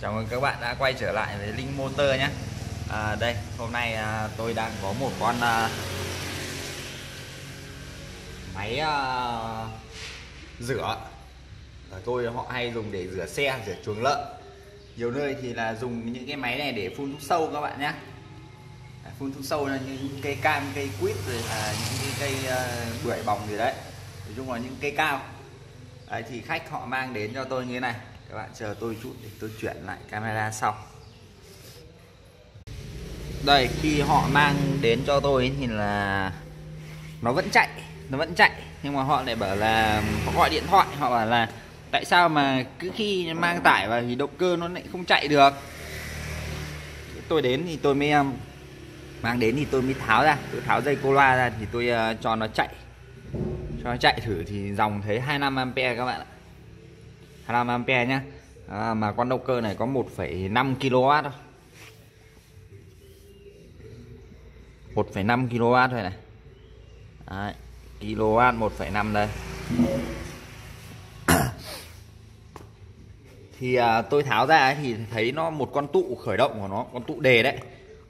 Chào mừng các bạn đã quay trở lại với Linh Motor nhé. À, Đây hôm nay à, tôi đang có một con à, Máy à, rửa. À, tôi họ hay dùng để rửa xe, rửa chuồng lợn. Nhiều nơi thì là dùng những cái máy này để phun thuốc sâu các bạn nhé. À, Phun thuốc sâu là những cây cam, cây quýt rồi là những cái cây à, bưởi bòng gì đấy. Nói chung là những cây cao. Đấy thì khách họ mang đến cho tôi như thế này các bạn chờ tôi chút để tôi chuyển lại camera sau. Đây, khi họ mang đến cho tôi thì là nó vẫn chạy, nó vẫn chạy. Nhưng mà họ lại bảo là, họ gọi điện thoại, họ bảo là tại sao mà cứ khi mang tải vào thì động cơ nó lại không chạy được? Tôi đến thì tôi mới um, mang đến thì tôi mới tháo ra, tôi tháo dây cô loa ra thì tôi uh, cho nó chạy. Cho nó chạy thử thì dòng thấy 25 ampe các bạn ạ. 25A nhá. À, mà con động cơ này có 1,5 kW thôi. 1,5 kW thôi này. Đấy, kW 1,5 đây. Thì à, tôi tháo ra ấy, thì thấy nó một con tụ khởi động của nó con tụ đề đấy.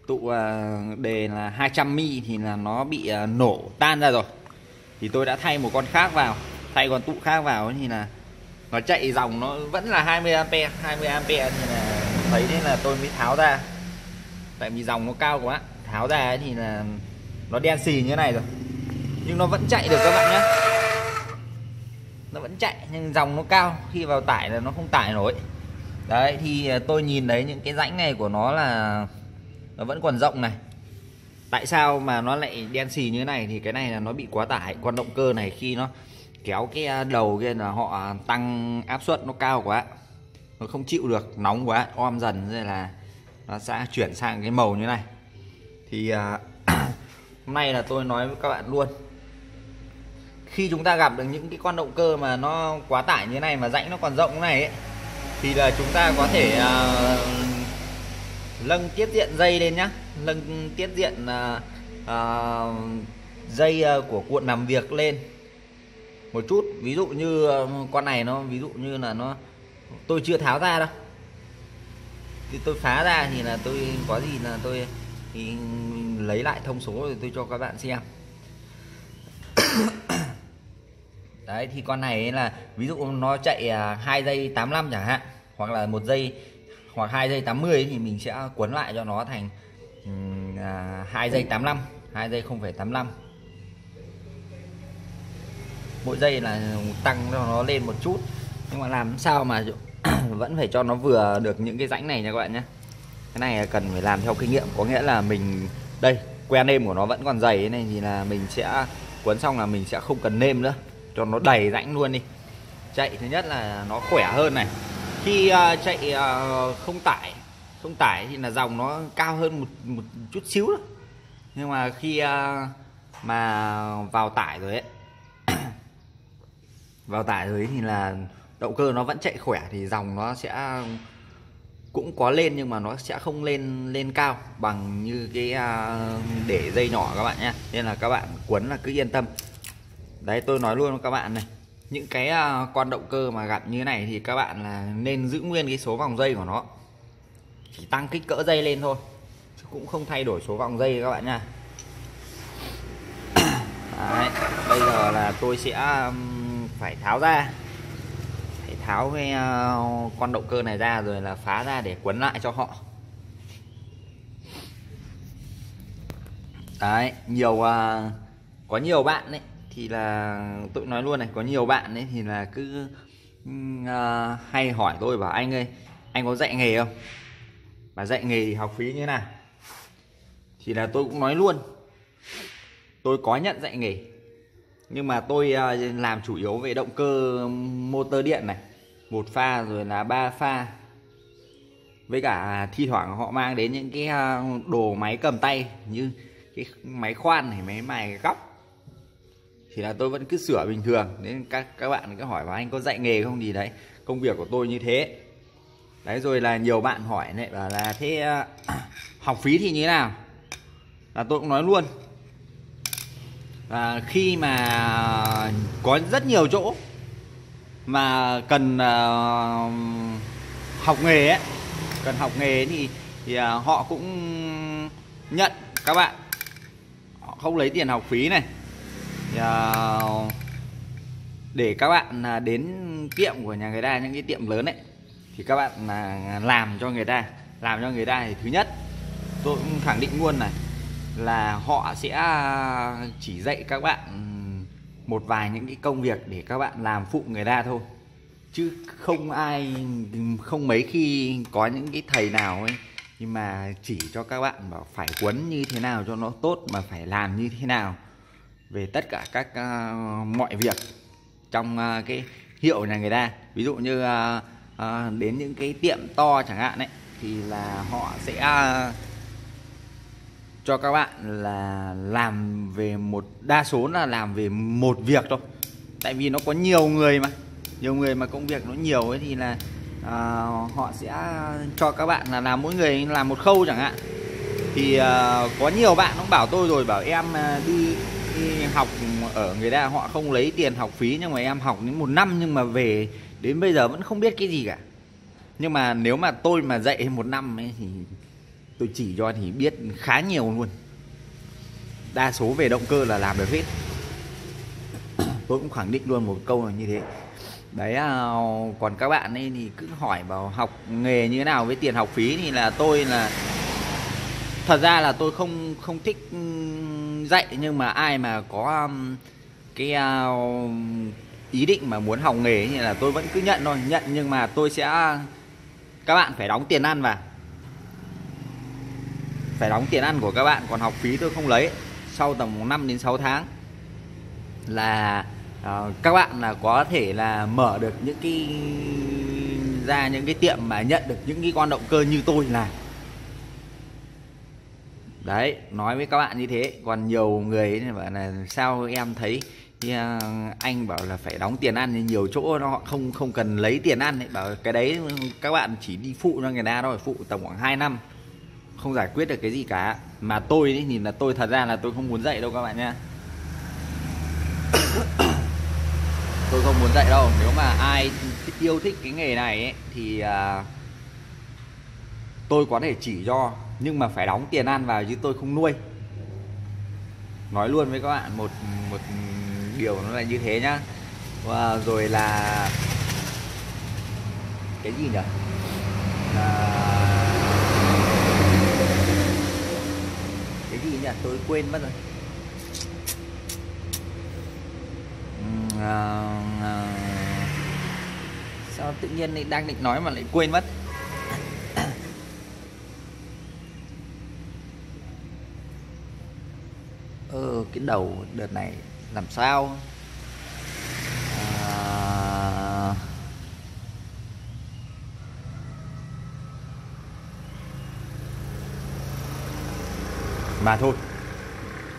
Tụ à, đề là 200 mi thì là nó bị à, nổ tan ra rồi. Thì tôi đã thay một con khác vào thay con tụ khác vào thì là nó chạy dòng nó vẫn là 20 ampe 20 ampe thì là thấy thế là tôi mới tháo ra. Tại vì dòng nó cao quá. Tháo ra thì là nó đen xì như thế này rồi. Nhưng nó vẫn chạy được các bạn nhé. Nó vẫn chạy, nhưng dòng nó cao. Khi vào tải là nó không tải nổi. Đấy, thì à, tôi nhìn thấy những cái rãnh này của nó là nó vẫn còn rộng này. Tại sao mà nó lại đen xì như thế này? Thì cái này là nó bị quá tải. Con động cơ này khi nó kéo cái à, đầu kia là họ tăng áp suất nó cao quá. Nó không chịu được nóng quá om dần rồi là nó sẽ chuyển sang cái màu như này. Thì à, hôm nay là tôi nói với các bạn luôn. Khi chúng ta gặp được những cái con động cơ mà nó quá tải như này mà rãnh nó còn rộng như này ấy, thì là chúng ta có thể à, uh, lâng tiết diện dây lên nhá. Lâng tiết diện uh, uh, dây uh, của cuộn làm việc lên một chút. Ví dụ như ờ, con này nó ví dụ như là nó tôi chưa tháo ra đâu. Thì tôi phá ra thì là tôi có gì là tôi thì lấy lại thông số rồi tôi cho các bạn xem. Đấy thì con này là ví dụ nó chạy à, 2 giây 85 chẳng hạn hoặc là một giây hoặc 2 giây 80 thì mình sẽ cuốn lại cho nó thành 2 à, giây 85 2 giây 0,85 mỗi giây là tăng cho nó lên một chút. Nhưng mà làm sao mà vẫn phải cho nó vừa được những cái rãnh này nha các bạn nhé. Cái này cần phải làm theo kinh nghiệm có nghĩa là mình đây que nêm của nó vẫn còn dày này thì là mình sẽ cuốn xong là mình sẽ không cần nêm nữa. Cho nó đầy rãnh luôn đi. Chạy thứ nhất là nó khỏe hơn này. Khi uh, chạy uh, không tải không tải thì là dòng nó cao hơn một một chút xíu đó nhưng mà khi uh, mà vào tải rồi ấy vào tải rồi thì là động cơ nó vẫn chạy khỏe thì dòng nó sẽ cũng có lên nhưng mà nó sẽ không lên lên cao bằng như cái à, để dây nhỏ các bạn nhé. Nên là các bạn quấn là cứ yên tâm. Đấy tôi nói luôn với các bạn này những cái à, con động cơ mà gặp như thế này thì các bạn là nên giữ nguyên cái số vòng dây của nó. Chỉ tăng kích cỡ dây lên thôi chứ cũng không thay đổi số vòng dây các bạn nha. Đấy, bây giờ là tôi sẽ phải tháo ra. Phải tháo cái ờ, con động cơ này ra rồi là phá ra để quấn lại cho họ. Đấy nhiều ờ, có nhiều bạn đấy thì là tôi nói luôn này có nhiều bạn đấy thì là cứ uh, hay hỏi tôi bảo anh ơi anh có dạy nghề không? Mà dạy nghề thì học phí như thế nào? Thì là tôi cũng nói luôn tôi có nhận dạy nghề nhưng mà tôi à, làm chủ yếu về động cơ motor điện này. Một pha rồi là ba pha. Với cả thi thoảng họ mang đến những cái à, đồ máy cầm tay như cái máy khoan này, máy mài góc. Thì là tôi vẫn cứ sửa bình thường. Nên các các bạn cứ hỏi vào anh có dạy nghề không thì đấy, công việc của tôi như thế. Đấy, rồi là nhiều bạn hỏi này bảo là thế à, học phí thì như thế nào? Là tôi cũng nói luôn à, khi mà có rất nhiều chỗ mà cần à, học nghề ấy cần học nghề thì thì à, họ cũng nhận các bạn. Họ không lấy tiền học phí này. Thì, à, để các bạn à, đến tiệm của nhà người ta những cái tiệm lớn ấy thì các bạn à, làm cho người ta. Làm cho người ta thì thứ nhất tôi cũng khẳng định luôn này là họ sẽ à, chỉ dạy các bạn ừ, một vài những cái công việc để các bạn làm phụ người ta thôi. Chứ không ai không mấy khi có những cái thầy nào ấy nhưng mà chỉ cho các bạn bảo phải quấn như thế nào cho nó tốt mà phải làm như thế nào về tất cả các uh, mọi việc trong uh, cái hiệu nhà người ta. Ví dụ như uh, uh, đến những cái tiệm to chẳng hạn ấy thì là họ sẽ uh, cho các bạn là làm về một đa số là làm về một việc thôi. Tại vì nó có nhiều người mà nhiều người mà công việc nó nhiều ấy thì là à, họ sẽ cho các bạn là làm mỗi người làm một khâu chẳng hạn. Thì à, có nhiều bạn cũng bảo tôi rồi bảo em à, đi, đi học ở người ta họ không lấy tiền học phí nhưng mà em học đến một năm nhưng mà về đến bây giờ vẫn không biết cái gì cả. Nhưng mà nếu mà tôi mà dạy một năm ấy thì tôi chỉ cho thì biết khá nhiều luôn. Đa số về động cơ là làm được hết. Tôi cũng khẳng định luôn một câu là như thế. Đấy à, còn các bạn ấy thì cứ hỏi bảo học nghề như thế nào với tiền học phí thì là tôi là, thật ra là tôi không không thích dạy, nhưng mà ai mà có cái à, ý định mà muốn học nghề thì là tôi vẫn cứ nhận thôi. Nhận nhưng mà tôi sẽ, các bạn phải đóng tiền ăn vào phải đóng tiền ăn của các bạn còn học phí tôi không lấy. Sau tầm 5 đến 6 tháng là uh, các bạn là có thể là mở được những cái ra những cái tiệm mà nhận được những cái con động cơ như tôi là. Đấy nói với các bạn như thế. Còn nhiều người bảo là sao em thấy thì ờ, anh bảo là phải đóng tiền ăn thì nhiều chỗ nó không không cần lấy tiền ăn ấy. Bảo cái đấy các bạn chỉ đi phụ cho người ta thôi phụ tầm khoảng 2 năm không giải quyết được cái gì cả. Mà tôi ấy, thì là tôi thật ra là tôi không muốn dạy đâu các bạn nhé tôi không muốn dạy đâu. Nếu mà ai yêu thích cái nghề này ấy, thì à, tôi có thể chỉ cho nhưng mà phải đóng tiền ăn vào chứ tôi không nuôi. Nói luôn với các bạn một một điều nó là như thế nhá. Và rồi là cái gì nhỉ? Là nhỉ? Tôi quên mất rồi. Ừ, à, à, sao tự nhiên lại đang định nói mà lại quên mất? Ờ cái đầu đợt này làm sao? Mà thôi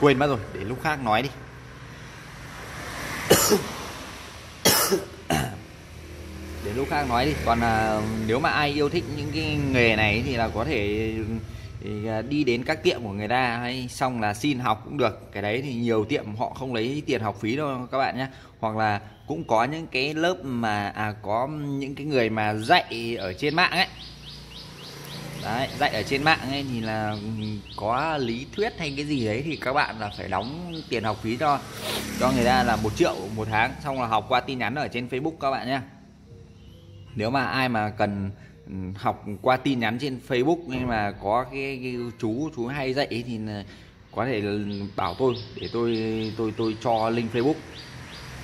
quên mất rồi để lúc khác nói đi. Để lúc khác nói đi còn à, nếu mà ai yêu thích những cái nghề này thì là có thể thì à, đi đến các tiệm của người ta hay xong là xin học cũng được. Cái đấy thì nhiều tiệm họ không lấy tiền học phí đâu các bạn nhé hoặc là cũng có những cái lớp mà à có những cái người mà dạy ở trên mạng ấy đấy dạy ở trên mạng ấy thì là có lý thuyết hay cái gì đấy thì các bạn là phải đóng tiền học phí cho cho người ta là một triệu một tháng xong là học qua tin nhắn ở trên Facebook các bạn nhé nếu mà ai mà cần ừ, học qua tin nhắn trên Facebook nhưng mà có cái, cái chú chú hay dạy thì có thể bảo tôi để tôi tôi tôi cho link Facebook.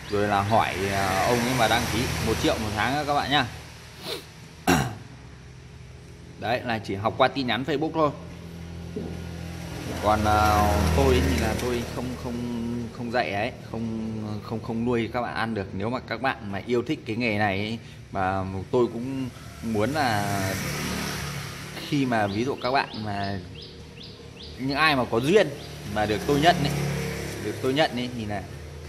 Rồi là hỏi à, ông ấy mà đăng ký một triệu một tháng các bạn nhá đấy là chỉ học qua tin nhắn Facebook thôi. Còn uh, tôi thì là tôi không không không dạy ấy không không không nuôi các bạn ăn được. Nếu mà các bạn mà yêu thích cái nghề này ấy, mà tôi cũng muốn là khi mà ví dụ các bạn mà những ai mà có duyên mà được tôi nhận ấy, được tôi nhận ấy thì là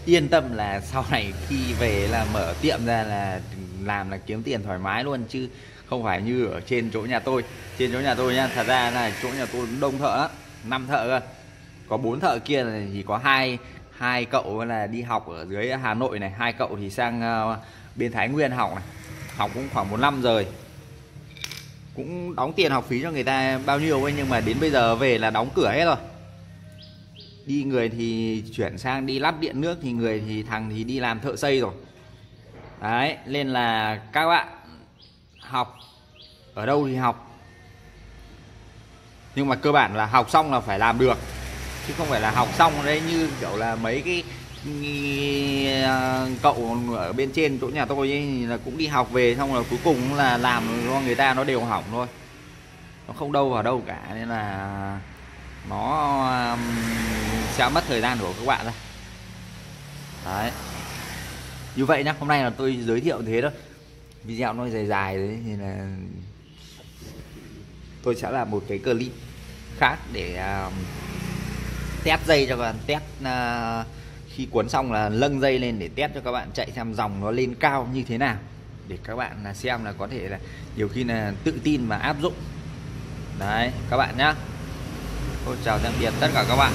yên tâm là sau này khi về là mở tiệm ra là làm là kiếm tiền thoải mái luôn. Chứ không phải như ở trên chỗ nhà tôi. Trên chỗ nhà tôi nha thật ra là chỗ nhà tôi đông thợ lắm năm thợ cơ. Có bốn thợ kia thì có hai hai cậu là đi học ở dưới Hà Nội này hai cậu thì sang uh, bên Thái Nguyên học này. Học cũng khoảng một năm rồi. Cũng đóng tiền học phí cho người ta bao nhiêu ấy nhưng mà đến bây giờ về là đóng cửa hết rồi. Đi người thì chuyển sang đi lắp điện nước thì người thì thằng thì đi làm thợ xây rồi. Đấy nên là các bạn học. Ở đâu thì học. Nhưng mà cơ bản là học xong là phải làm được. Chứ không phải là học xong đấy như kiểu là mấy cái à, cậu ở bên trên chỗ nhà tôi ấy, là cũng đi học về xong là cuối cùng là làm cho người ta nó đều hỏng thôi. Nó không đâu vào đâu cả, nên là nó sẽ mất thời gian của các bạn thôi. Đấy. Như vậy nhá, hôm nay là tôi giới thiệu thế thôi video nó dài dài đấy thì là tôi sẽ làm một cái clip khác để uh, test dây cho các bạn. Test uh, khi cuốn xong là lâng dây lên để test cho các bạn chạy xem dòng nó lên cao như thế nào để các bạn là xem là có thể là nhiều khi là tự tin và áp dụng. Đấy các bạn nhá. Ô, chào tạm biệt tất cả các bạn.